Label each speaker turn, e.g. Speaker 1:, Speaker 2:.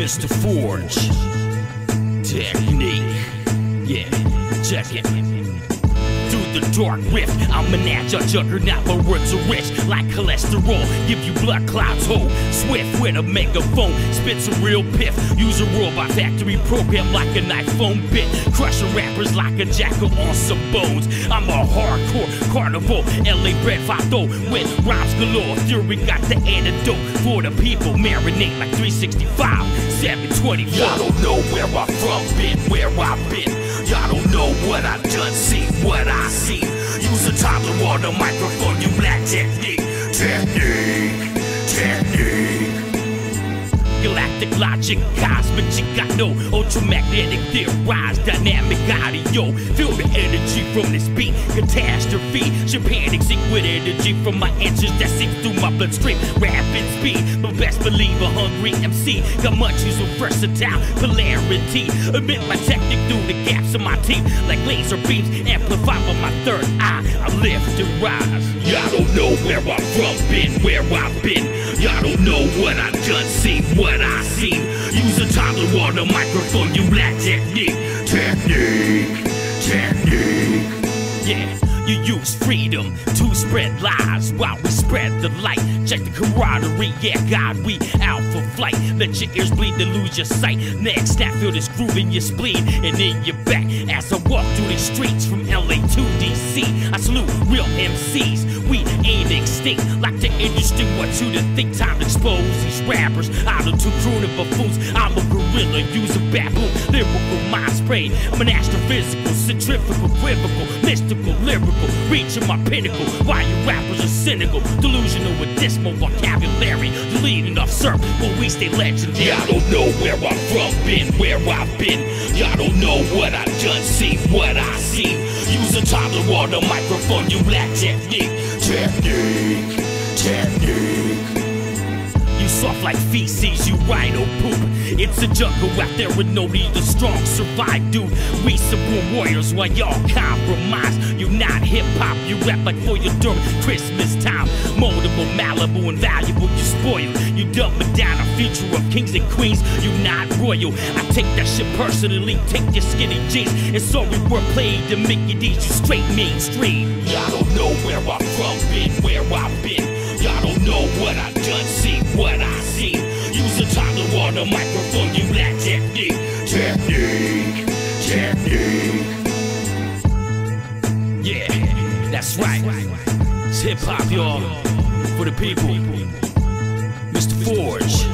Speaker 1: Mr. Forge. Technique. Yeah, check it the dark rift. I'm an agile juggernaut, my words are rich like cholesterol. Give you blood clots whole, swift with a megaphone. Spit some real piff. Use a robot factory program like an iPhone bit. Crushing rappers like a jackal on some bones. I'm a hardcore carnival, LA bred Vato with rhymes galore. Theory got the antidote for the people. Marinate like 365, 724. Y'all don't know where I'm from, been where I've been. Y'all I done, see what I see. Use a toddler the microphone, you black technique, technique, technique. Galactic logic, cosmic Chicano, ultramagnetic theorize, dynamic audio. Feel the energy from this beat, catastrophe. Should panic sync with energy from my answers that seep through my bloodstream. Rapid speed, but best believe hungry MC. Got much use of versatile polarity. Emit my technique through gaps of my teeth, like laser beams amplified by my third eye. I lift and rise. Y'all don't know where I'm from, been where I've been. Y'all don't know what I done, seen what I seen. Use a toddler on the microphone, you lack technique, technique, technique. Yeah. Use freedom to spread lies while we spread the light. Check the camaraderie, yeah, God, we out for flight. Let your ears bleed to lose your sight. Next snap, feel this groove in your spleen and in your back. As I walk through the streets from LA to DC, I salute real MCs. We ain't extinct like the industry wants you to think. Time to expose these rappers. Idle to crooning buffoons. I'm a gorilla, use a baboon. Lyrical mind sprayed. I'm an astrophysical, centrifugal, equivocal, mystical, lyrical. Reaching my pinnacle. Why you rappers are cynical, delusional with dismal vocabulary. Deleting off surf, but we stay legendary. Y'all don't know where I'm from, been where I've been. Y'all don't know what I've done, seen what I see. Use a toddler on the microphone, you lack technique, technique, technique. You soft like feces, you rhino poop. It's a jungle out there with no need the strong survive, dude. We supreme warriors while y'all compromise. You not hip hop, you rap like for your during Christmas time. Moldable, malleable, and valuable, you spoil. You dumb down a future of kings and queens, you not royal. I take that shit personally, take your skinny jeans. And sorry we're played to make it easy, straight mainstream. Y'all don't know where I'm from, been where I've been cause I don't know what I done see, what I see. Use a toddler on the microphone, you that technique, technique, technique. Yeah, that's right. It's hip hop, y'all, for the people. Mr. Forge.